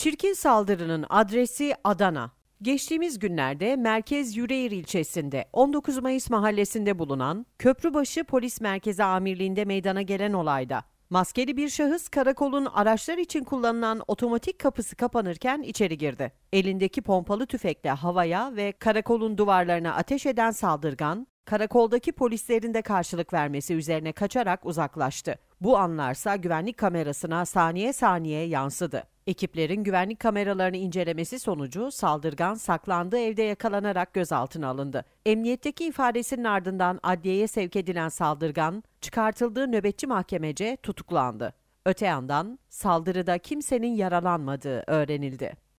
Çirkin saldırının adresi Adana. Geçtiğimiz günlerde Merkez Yüreğir ilçesinde 19 Mayıs mahallesinde bulunan Köprübaşı Polis Merkezi Amirliği'nde meydana gelen olayda maskeli bir şahıs karakolun araçlar için kullanılan otomatik kapısı kapanırken içeri girdi. Elindeki pompalı tüfekle havaya ve karakolun duvarlarına ateş eden saldırgan, karakoldaki polislerin de karşılık vermesi üzerine kaçarak uzaklaştı. Bu anlarsa güvenlik kamerasına saniye saniye yansıdı. Ekiplerin güvenlik kameralarını incelemesi sonucu saldırgan saklandığı evde yakalanarak gözaltına alındı. Emniyetteki ifadesinin ardından adliyeye sevk edilen saldırgan çıkartıldığı nöbetçi mahkemece tutuklandı. Öte yandan saldırıda kimsenin yaralanmadığı öğrenildi.